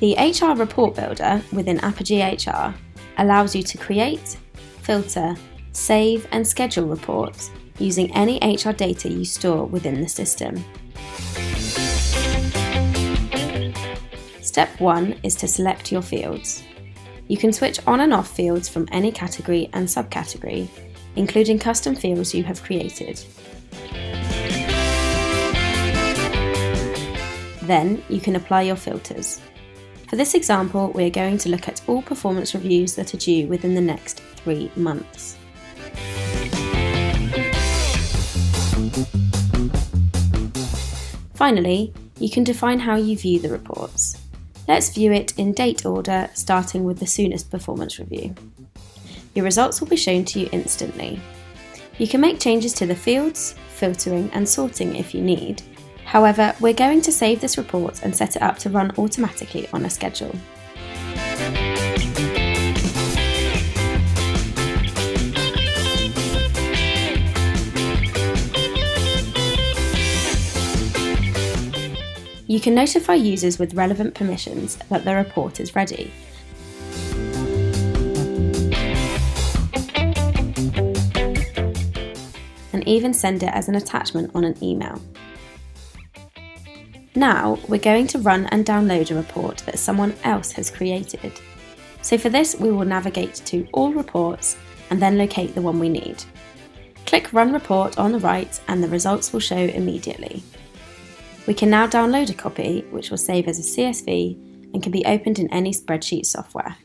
The HR Report Builder within Appogee HR allows you to create, filter, save and schedule reports using any HR data you store within the system. Step 1 is to select your fields. You can switch on and off fields from any category and subcategory, including custom fields you have created. Then you can apply your filters. For this example, we are going to look at all performance reviews that are due within the next three months. Finally, you can define how you view the reports. Let's view it in date order, starting with the soonest performance review. Your results will be shown to you instantly. You can make changes to the fields, filtering and sorting if you need. However, we're going to save this report and set it up to run automatically on a schedule. You can notify users with relevant permissions that the report is ready. And even send it as an attachment on an email. Now we're going to run and download a report that someone else has created. So for this we will navigate to All Reports and then locate the one we need. Click Run Report on the right and the results will show immediately. We can now download a copy, which will save as a CSV and can be opened in any spreadsheet software.